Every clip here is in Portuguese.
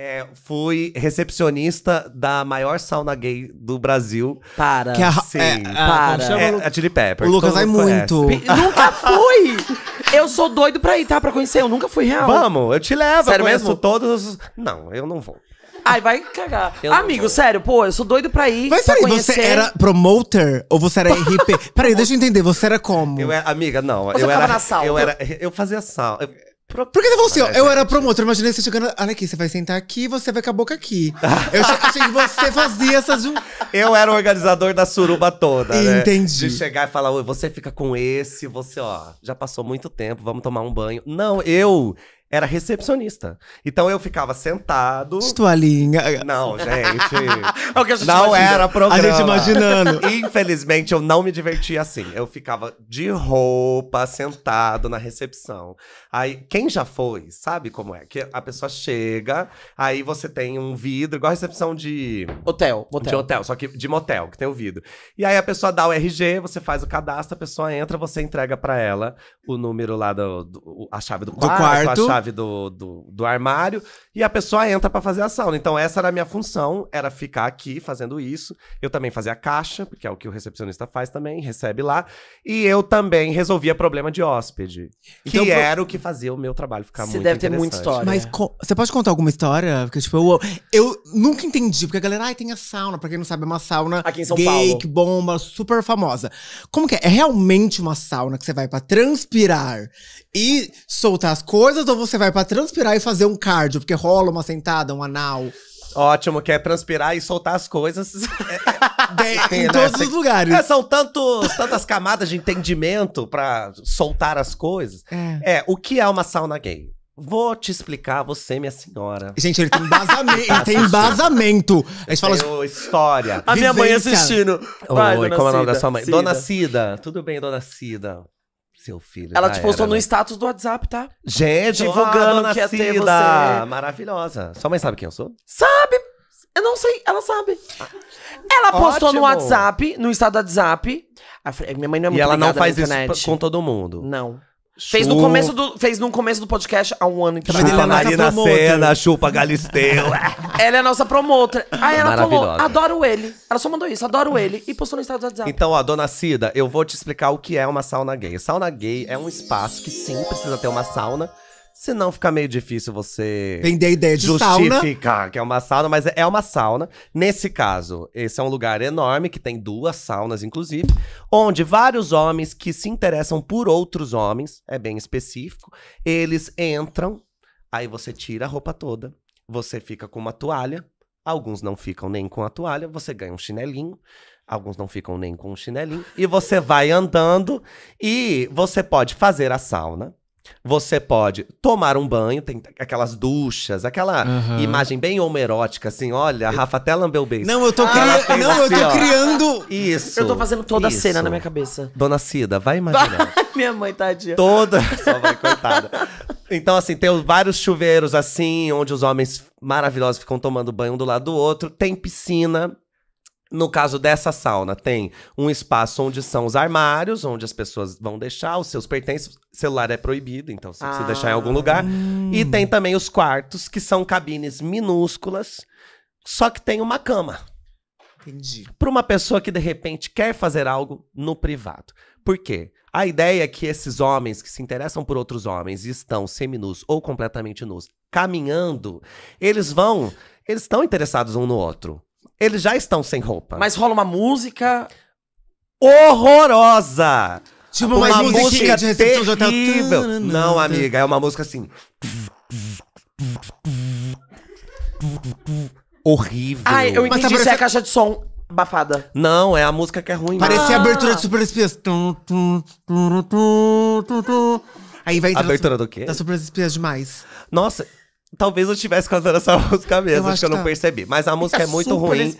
É, fui recepcionista da maior sauna gay do Brasil. Para. Que é a, Sim. é, Para. chama? É, a Chili Pepper. o Lucas vai muito. Nunca fui! Eu sou doido pra ir, tá? Pra conhecer. Eu nunca fui real. Vamos, eu te levo. Sério eu conheço mesmo? todos os... Não, eu não vou. Ai, vai cagar. Eu Amigo, sério, pô, eu sou doido pra ir. Mas peraí, conhecer. você era promoter ou você era RP? peraí, deixa eu entender, você era como? Eu era, amiga, não. Você eu era, na sauna? Eu era, eu fazia sauna. Eu- pro- Por que você falou assim, ó, eu gente, era promotor, imaginei você chegando, olha aqui, você vai sentar aqui e você vai com a boca aqui. eu achei, achei que você fazia essas... Eu era o organizador da suruba toda, né? Entendi. De chegar e falar, "Oi, você fica com esse, você, ó, já passou muito tempo, vamos tomar um banho. Não, eu era recepcionista. Então eu ficava sentado. Toalhinha. Não, gente. É o que a gente não imagina. era programa. A gente imaginando. Infelizmente, eu não me divertia assim. Eu ficava de roupa, sentado na recepção. Aí, quem já foi, sabe como é? Que a pessoa chega, aí você tem um vidro, igual a recepção de Hotel, de motel. hotel, só que de motel, que tem o vidro. E aí a pessoa dá o RG, você faz o cadastro, a pessoa entra, você entrega pra ela o número lá do, do- a chave do quarto, quarto. Chave do, do, do armário, e a pessoa entra pra fazer a sauna. Então essa era a minha função, era ficar aqui fazendo isso. Eu também fazia caixa, porque é o que o recepcionista faz também, recebe lá. E eu também resolvia problema de hóspede, que Então, pro- era o que fazia o meu trabalho ficar Você muito deve ter muita interessante. história. Mas co- você pode contar alguma história? Porque, tipo, eu, eu nunca entendi. Porque a galera, ai, tem a sauna. Pra quem não sabe, é uma sauna Aqui em São gay, Paulo. que bomba, super famosa. Como que é? É realmente uma sauna que você vai pra transpirar e soltar as coisas? Ou você vai pra transpirar e fazer um cardio? Porque rola uma sentada, um anal. Ótimo, que é transpirar e soltar as coisas. De- Tem, em né? todos Você- os lugares. É, são tantos, tantas camadas de entendimento pra soltar as coisas. É. É, o que é uma sauna gay? Vou te explicar, você, minha senhora. Gente, ele tem embasamento. ele tem embasamento. A gente fala. assim, história. A minha mãe assistindo. Vai, Oi, como é o nome da sua mãe? Cida. Dona Cida. Tudo bem, dona Cida? Seu filho. Ela te postou era, no né? status do WhatsApp, tá? Gente, divulgando que ia ter você. Maravilhosa. Sua mãe sabe quem eu sou? Sabe? Eu não sei, ela sabe. Ela postou no Ótimo. WhatsApp, no estado do WhatsApp. Minha mãe não é muito e ela não faz isso com todo mundo. Não. Fez no, começo do, fez no começo do podcast há um ano. Então Mas ele é Chupa nossa Marina. Senna, chupa Galisteu. ela é a nossa promotor. Aí ela falou, adoro ele. Ela só mandou isso, adoro ele. E postou no estado do WhatsApp. Então, ó, dona Cida, eu vou te explicar o que é uma sauna gay. Sauna gay é um espaço que sim precisa ter uma sauna, senão fica meio difícil você Vender ideia de sauna. justificar que é uma sauna, mas é uma sauna. Nesse caso, esse é um lugar enorme que tem duas saunas, inclusive, onde vários homens que se interessam por outros homens, é bem específico, eles entram, aí você tira a roupa toda, você fica com uma toalha, alguns não ficam nem com a toalha, você ganha um chinelinho. Alguns não ficam nem com um chinelinho. E você vai andando e você pode fazer a sauna. Você pode tomar um banho, tem aquelas duchas, aquela Aham. imagem bem homoerótica, assim, olha, a Rafa até lambeu o beijo. Não, eu tô, cria- fez não, eu assim, tô ó. criando. Isso. Eu tô fazendo toda a isso. cena na minha cabeça. Dona Cida, vai imaginar. minha mãe, tadinha. Toda. Só vai, coitada. Então, assim, tem os vários chuveiros, assim, onde os homens maravilhosos ficam tomando banho um do lado do outro. Tem piscina. No caso dessa sauna, tem um espaço onde são os armários, onde as pessoas vão deixar os seus pertences. Celular é proibido, então você precisa Ah. deixar em algum lugar. E tem também os quartos, que são cabines minúsculas, só que tem uma cama Entendi. para uma pessoa que de repente quer fazer algo no privado. Por quê? A ideia é que esses homens que se interessam por outros homens e estão seminus ou completamente nus, caminhando, eles vão, eles estão interessados um no outro. Eles já estão sem roupa. Mas rola uma música. horrorosa. Tipo, uma, música de recepção de hotel. terrível. Não, amiga, é uma música assim. Horrível. Ai, eu Mas tá entendi se é parecendo- a caixa de som abafada. Não, é a música que é ruim. Parecia Ah. a abertura de Super Espias. Aí vai entrar Abertura do quê? da Super Espias demais. Nossa, talvez eu estivesse cantando essa música mesmo, acho acho que eu não tá. percebi. Mas a música é muito ruim.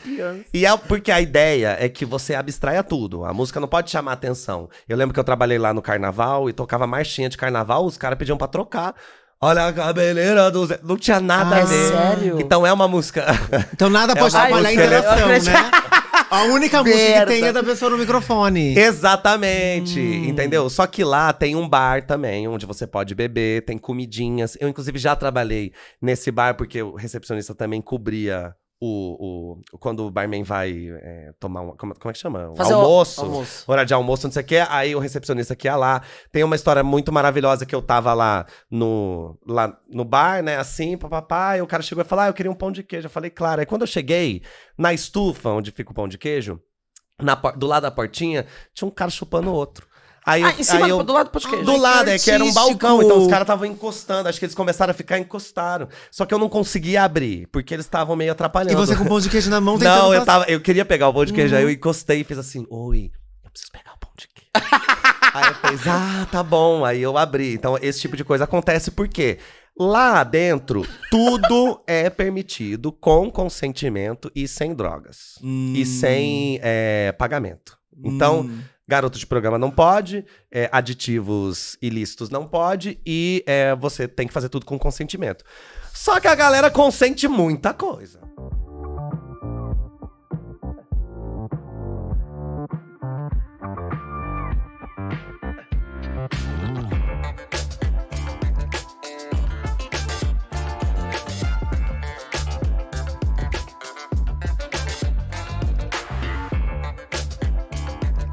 E é porque a ideia é que você abstraia tudo. A música não pode chamar atenção. Eu lembro que eu trabalhei lá no carnaval e tocava marchinha de carnaval, os caras pediam pra trocar. Olha a cabeleira do Zé. Não tinha nada Ah, a ver. sério? Então é uma música. Então nada É pode atrapalhar a música interação, né? A única música que Merda. tem é da pessoa no microfone. Exatamente, Hum. entendeu? Só que lá tem um bar também, onde você pode beber, tem comidinhas. Eu, inclusive, já trabalhei nesse bar, porque o recepcionista também cobria o. o quando o barman vai é, tomar um. Como, como é que chama? Um Fazer almoço. almoço. Hora de almoço, não sei o quê. Aí o recepcionista que ia lá. Tem uma história muito maravilhosa que eu tava lá no, lá no bar, né? Assim, papapá. E o cara chegou e falou: Ah, eu queria um pão de queijo. Eu falei, claro. Aí quando eu cheguei na estufa onde fica o pão de queijo, na do lado da portinha, tinha um cara chupando o outro. Aí, Ah, eu- em cima, aí eu, do lado do podcast. do lado, é que era um balcão, então os caras estavam encostando. Acho que eles começaram a ficar encostaram. Só que eu não conseguia abrir, porque eles estavam meio E atrapalhando. você com pão de queijo na mão tentando Não, eu, tava, eu queria pegar o pão de queijo, Uhum. aí eu encostei e fiz assim, oi, eu preciso pegar o pão de queijo. aí eu fiz, ah, tá bom, aí eu abri. Então esse tipo de coisa acontece porque lá dentro tudo é permitido com consentimento e sem drogas. E sem é, pagamento. Então, Hum. Garoto de programa não pode, é, aditivos ilícitos não pode e é, você tem que fazer tudo com consentimento. Só que a galera consente muita coisa.